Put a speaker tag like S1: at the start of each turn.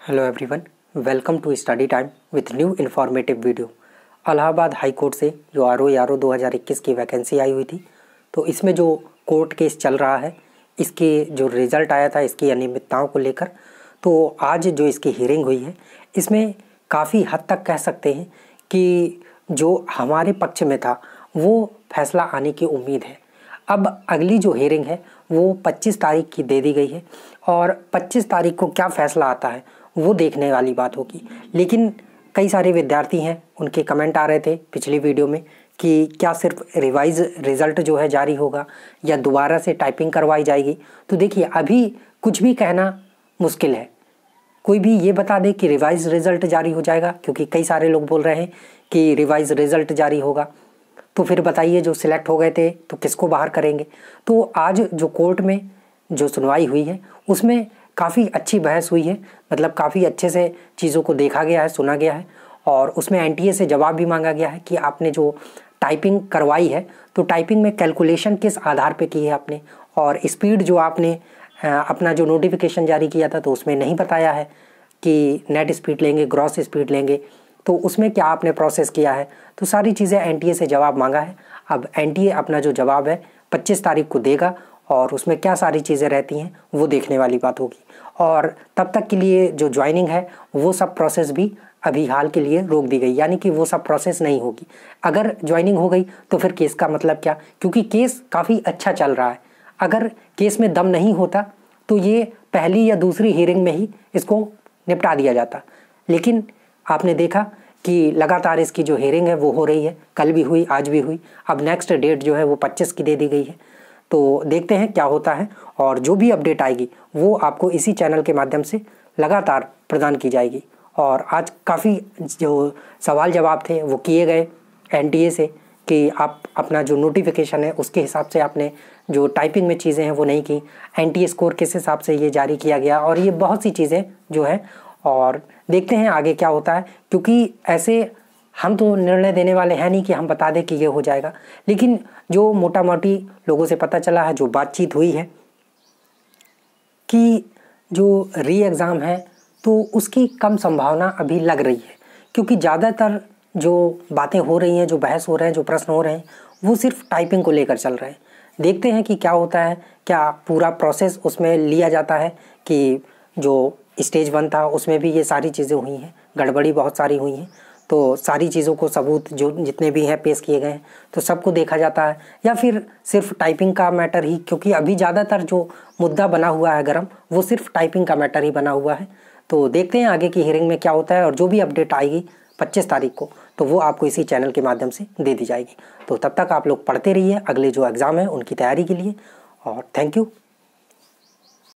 S1: Hello everyone welcome to study time with new informative video Allahabad high court से जो R O R O दो हज़ार इक्कीस की वैकेंसी आई हुई थी तो इसमें जो कोर्ट केस चल रहा है, इसके जो रिज़ल्ट आया था, इसकी अनियमितताओं को लेकर तो आज जो इसकी हियरिंग हुई है, इसमें काफ़ी हद तक कह सकते हैं कि जो हमारे पक्ष में था, वो फैसला आने की उम्मीद है। अब अगली जो हियरिंग है, वो 25 तारीख की दे दी गई है और 25 तारीख को क्या फ़ैसला आता है वो देखने वाली बात होगी। लेकिन कई सारे विद्यार्थी हैं, उनके कमेंट आ रहे थे पिछली वीडियो में कि क्या सिर्फ़ रिवाइज रिज़ल्ट जो है जारी होगा या दोबारा से टाइपिंग करवाई जाएगी। तो देखिए, अभी कुछ भी कहना मुश्किल है। कोई भी ये बता दे कि रिवाइज रिज़ल्ट जारी हो जाएगा, क्योंकि कई सारे लोग बोल रहे हैं कि रिवाइज रिज़ल्ट जारी होगा। तो फिर बताइए, जो सिलेक्ट हो गए थे तो किसको बाहर करेंगे? तो आज जो कोर्ट में जो सुनवाई हुई है, उसमें काफ़ी अच्छी बहस हुई है। मतलब काफ़ी अच्छे से चीज़ों को देखा गया है, सुना गया है और उसमें एनटीए से जवाब भी मांगा गया है कि आपने जो टाइपिंग करवाई है तो टाइपिंग में कैलकुलेशन किस आधार पे की है आपने? और स्पीड जो आपने अपना जो नोटिफिकेशन जारी किया था तो उसमें नहीं बताया है कि नेट स्पीड लेंगे, ग्रॉस स्पीड लेंगे तो उसमें क्या आपने प्रोसेस किया है? तो सारी चीज़ें एनटीए से जवाब मांगा है। अब एनटीए अपना जो जवाब है 25 तारीख को देगा और उसमें क्या सारी चीज़ें रहती हैं, वो देखने वाली बात होगी। और तब तक के लिए जो ज्वाइनिंग है, वो सब प्रोसेस भी अभी हाल के लिए रोक दी गई। यानी कि वो सब प्रोसेस नहीं होगी। अगर ज्वाइनिंग हो गई तो फिर केस का मतलब क्या? क्योंकि केस काफ़ी अच्छा चल रहा है। अगर केस में दम नहीं होता तो ये पहली या दूसरी हियरिंग में ही इसको निपटा दिया जाता। लेकिन आपने देखा कि लगातार इसकी जो हेयरिंग है, वो हो रही है। कल भी हुई, आज भी हुई। अब नेक्स्ट डेट जो है, वो 25 की दे दी गई है। तो देखते हैं क्या होता है और जो भी अपडेट आएगी, वो आपको इसी चैनल के माध्यम से लगातार प्रदान की जाएगी। और आज काफ़ी जो सवाल जवाब थे, वो किए गए एन से कि आप अपना जो नोटिफिकेशन है, उसके हिसाब से आपने जो टाइपिंग में चीज़ें हैं, वो नहीं की। एन स्कोर किस हिसाब से ये जारी किया गया और ये बहुत सी चीज़ें जो है। और देखते हैं आगे क्या होता है, क्योंकि ऐसे हम तो निर्णय देने वाले हैं नहीं कि हम बता दें कि ये हो जाएगा। लेकिन जो मोटा मोटी लोगों से पता चला है, जो बातचीत हुई है, कि जो री एग्ज़ाम है तो उसकी कम संभावना अभी लग रही है। क्योंकि ज़्यादातर जो बातें हो रही हैं, जो बहस हो रहे हैं, जो प्रश्न हो रहे हैं, वो सिर्फ़ टाइपिंग को लेकर चल रहे हैं। देखते हैं कि क्या होता है, क्या पूरा प्रोसेस उसमें लिया जाता है कि जो स्टेज वन था, उसमें भी ये सारी चीज़ें हुई हैं, गड़बड़ी बहुत सारी हुई हैं। तो सारी चीज़ों को सबूत जो जितने भी हैं पेश किए गए हैं तो सबको देखा जाता है। या फिर सिर्फ़ टाइपिंग का मैटर ही, क्योंकि अभी ज़्यादातर जो मुद्दा बना हुआ है गर्म, वो सिर्फ़ टाइपिंग का मैटर ही बना हुआ है। तो देखते हैं आगे की हियरिंग में क्या होता है, और जो भी अपडेट आएगी पच्चीस तारीख को तो वो आपको इसी चैनल के माध्यम से दे दी जाएगी। तो तब तक आप लोग पढ़ते रहिए, अगले जो एग्ज़ाम है उनकी तैयारी के लिए। और थैंक यू